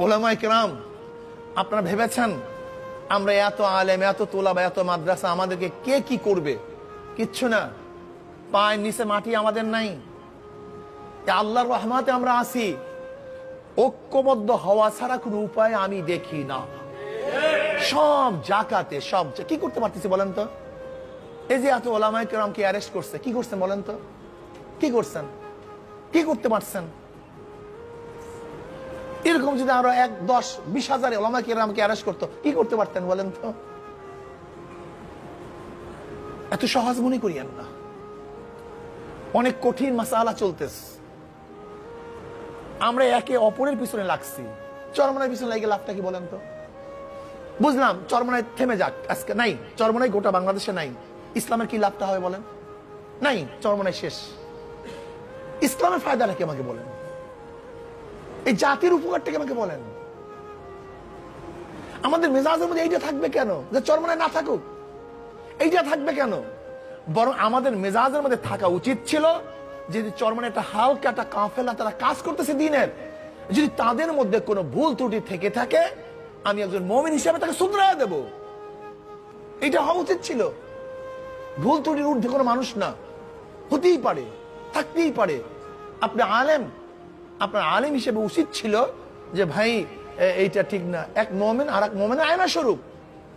ওলামাই কেরাম, আপনারা ভেবেছেন আমরা এত আলেম, এত তোলা বা এত মাদ্রাসা, আমাদেরকে কে কি করবে? কিচ্ছু না। পায়ের নিচে মাটি আমাদের নাই। আল্লাহর রহমাতে আমরা আসি ঐক্যবদ্ধ হওয়া ছাড়া কোনো উপায় আমি দেখি না। সব জাকাতে, সব কি করতে পারতেছি বলেন তো? এই যে এত ওলামাই কেরামকে অ্যারেস্ট করছে, কি করছেন বলেন তো? কি করছেন? কি করতে পারছেন? এরকম যদি আরও এক দশ, বিশ হাজার ওলামা কেরামকে অ্যারেস্ট করতো, কি করতে পারতেন বলেন তো? এত সহজ মনে করিয়েন না। অনেক কঠিন মাসালা চলতেছে। আমরা একে অপরের পিছনে লাগছি। চরমনার পিছনে লাগে লাভটা কি বলেন তো? বুঝলাম, চরমনায় থেমে যাক। আজকে নাই, চরমনায় গোটা বাংলাদেশে নাই। ইসলামের কি লাভটা হবে বলেন? নাই, চরমনায় শেষ। ইসলামের ফায়দাটা কি আমাকে বলেন? এই জাতির উপকারটাকে আমাকে বলেন। আমাদের মেজাজের মধ্যে এইটা থাকবে কেন? যে চরমনায় না থাকুক। এইটা থাকবে কেন? বরং আমাদের মেজাজের মধ্যে থাকা উচিত ছিল যে চরমনে একটা হালকা একটা কাফেলা তারা কাজ করতেছে দিনের, যদি তাদের মধ্যে কোনো ভুল ত্রুটি থেকে থাকে, আমি একজন মমিন হিসাবে তাকে শুধরায় দেব। এটা হওয়া উচিত ছিল। ভুল ত্রুটির ঊর্ধ্বে কোনো মানুষ না। হতেই পারে, থাকতেই পারে। আপনি আলেম আপনার আলিম হিসেবে উচিত ছিল যে, ভাই এইটা ঠিক না। এক মোমেন আর এক মোমেন আয়না স্বরূপ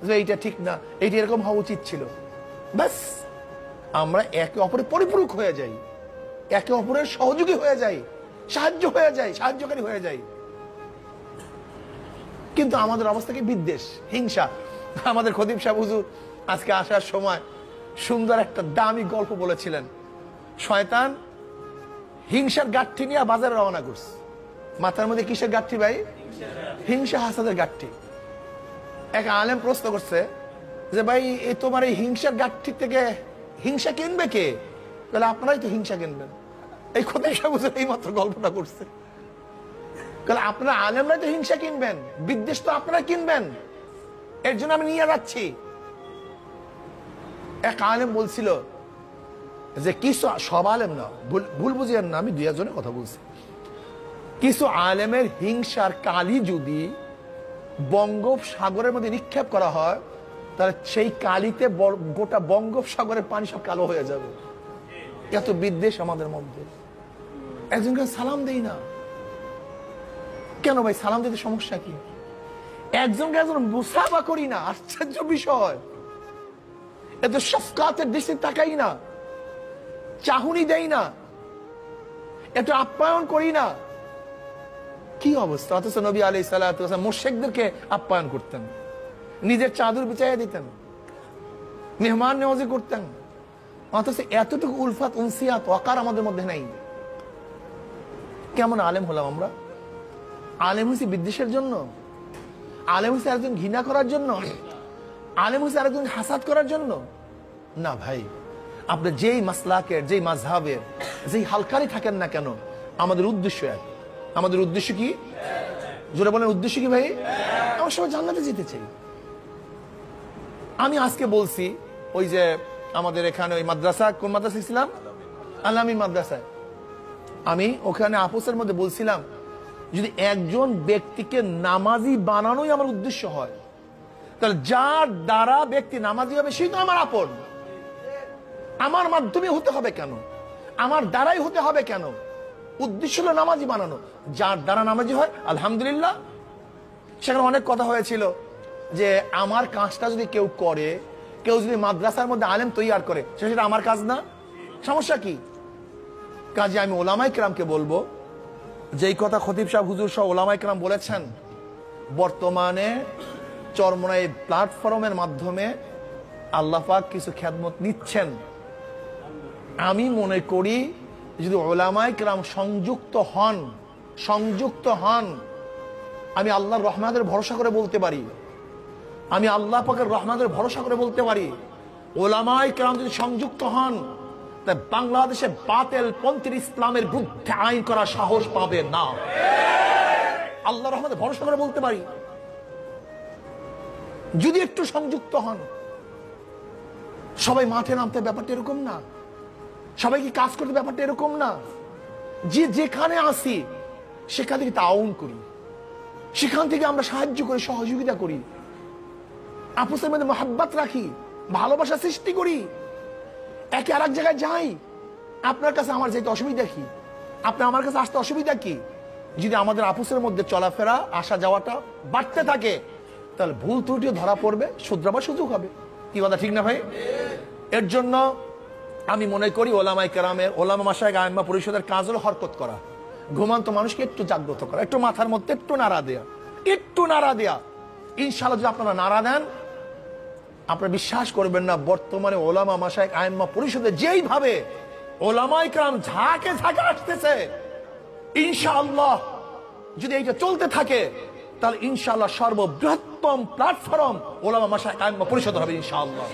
যে, এইটা ঠিক না। এইটা এরকম হওয়া উচিত ছিল। ব্যাস, আমরা একে অপরের পরিপূরক হয়ে যাই। একে অপরের সহযোগী হয়ে যাই, সাহায্য হয়ে যায় সাহায্যকারী হয়ে যাই। কিন্তু আমাদের অবস্থা কি বিদ্বেষ, হিংসা? আমাদের খদিব সাহেব হুজুর আজকে আসার সময় সুন্দর একটা দামি গল্প বলেছিলেন, শয়তান হিংসার গাঠি নিয়ে বাজারে রওনা করছে। মাথার মধ্যে কিসের গাঠি ভাই? হিংসা হাসাদের গাঠি এক আলেম প্রশ্ন করছে যে, ভাই, এ তোমার এই হিংসার গাঠি থেকে হিংসা কিনবে কে? তাহলে আপনারাই তো হিংসা কিনবেন। এই খোদাই সাহেব এই মাত্র গল্পটা করছে। তাহলে আপনারা আলেমরাই তো হিংসা কিনবেন, বিদ্বেষ তো আপনারা কিনবেন। এর জন্য আমি নিয়ে যাচ্ছি। এক আলেম বলছিল যে কিছু সব আলেম না, ভুল- বুঝিয়েন না, আমি দুই একজনের কথা বলছি। কিছু আলেমের হিংসার কালি যদি বঙ্গোপসাগরের মধ্যে নিক্ষেপ করা হয়, তাহলে সেই কালিতে গোটা বঙ্গোপসাগরের পানি সব কালো হয়ে যাবে। এত বিদ্বেষ আমাদের মধ্যে। একজনকে সালাম দেই না। কেন ভাই, সালাম দিতে সমস্যা কি? একজনকে একজন মুসাফা করি না, আশ্চর্য বিষয়। এত সফকাতের দৃষ্টি তাকাই না। চাহুনি দেই না। একটু আপ্যায়ন করি না। কি অবস্থা? অথচ নবী আলি সাল্লাহ মোর্শেকদেরকে আপ্যায়ন করতেন। নিজের চাদর বিছাইয়া দিতেন। মেহমান নেওয়াজি করতেন। অথচ এতটুকু উলফাত, উনসিয়াত, ওয়াকার আমাদের মধ্যে নাই। কেমন আলেম হলাম আমরা? আলেম হয়েছে বিদ্বেষের জন্য। আলেম হয়েছে একজন ঘৃণা করার জন্য। আলেম হয়েছে আরেকজন হাসাত করার জন্য। না ভাই আপনি যেই মাসলাকের, যেই মাঝহাবের যেই হালকারই থাকেন না কেন, আমাদের উদ্দেশ্য এক। আমাদের উদ্দেশ্য কি? জোরে বলেন, উদ্দেশ্য কি ভাই? আমার সবাই জান্নাতে যেতে চাই। আমি আজকে বলছি, ওই যে আমাদের এখানে ওই মাদ্রাসা, কোন মাদ্রাসা ছিলাম? আলামী মাদ্রাসায়। আমি ওখানে আপোসের মধ্যে বলছিলাম, যদি একজন ব্যক্তিকে নামাজি বানানোই আমার উদ্দেশ্য হয়, তাহলে যার দ্বারা ব্যক্তি নামাজি হবে সেই তো আমার আপন। আমার মাধ্যমে হতে হবে কেন? আমার দ্বারাই হতে হবে কেন? উদ্দেশ্য হলো নামাজি বানানো। যার দ্বারা নামাজি হয়, আলহামদুলিল্লাহ। সেখানে অনেক কথা হয়েছিল যে, আমার কাজটা যদি কেউ করে, কেউ যদি মাদ্রাসার মধ্যে আলেম তৈয়ার করে সেটা আমার কাজ না? সমস্যা কি? কাজে আমি ওলামাই কেরামকে বলব, যেই কথা খতিব সাহেব, হুজুর সহ ওলামাই কেরাম বলেছেন, বর্তমানে চরমনাই প্ল্যাটফর্মের মাধ্যমে আল্লাপাক কিছু খ্যাতমত নিচ্ছেন। আমি মনে করি যদি ওলামাই কেরাম সংযুক্ত হন সংযুক্ত হন, আমি আল্লাহর রহমানের ভরসা করে বলতে পারি। আমি আল্লাহ পাকের রহমানের ভরসা করে বলতে পারি। ওলামাই কেরাম যদি সংযুক্ত হন তাই বাংলাদেশে বাতেল পন্থীর ইসলামের বিরুদ্ধে আইন করা সাহস পাবে না। আল্লাহ রহমানের ভরসা করে বলতে পারি। যদি একটু সংযুক্ত হন, সবাই মাঠে নামতে ব্যাপারটা এরকম না। সবাই কি কাজ করতে ব্যাপারটা এরকম না? যে যেখানে আসি সেখান থেকে তাউন করি। সেখান থেকে আমরা সাহায্য করি, সহযোগিতা করি। আপুসের মধ্যে মহাব্বাত রাখি, ভালোবাসা সৃষ্টি করি। একে আর এক জায়গায় যাই, আপনার কাছে আমার যেতে অসুবিধা কি? আপনার আমার কাছে আসতে অসুবিধা কি? যদি আমাদের আপুসের মধ্যে চলাফেরা, আসা যাওয়াটা বাড়তে থাকে, তাহলে ভুল ত্রুটিও ধরা পড়বে, শুধরাবার সুযোগ হবে। কি কথা, ঠিক না ভাই? এর জন্য আমি মনে করি ওলামাই কেরামের, ওলামা মাসায় আইম্মা পরিষদের কাজ হলো হরকত করা। ঘুমান্ত মানুষকে একটু জাগ্রত করা, একটু মাথার মধ্যে একটু নাড়া দেয়া, একটু নাড়া দেয়া। ইনশাল্লাহ যদি আপনারা নাড়া দেন, আপনারা বিশ্বাস করবেন না, বর্তমানে ওলামা মাসায় আইম্মা পরিষদে যেইভাবে ওলামাই কাম ঝাঁকে ঝাঁকে আসতেছে, ইনশাআল্লাহ যদি এইটা চলতে থাকে, তাহলে ইনশাআল্লাহ সর্ববৃহত্তম প্ল্যাটফর্ম ওলামা মাসায় আইম্মা পরিষদ হবে ইনশাআল্লাহ।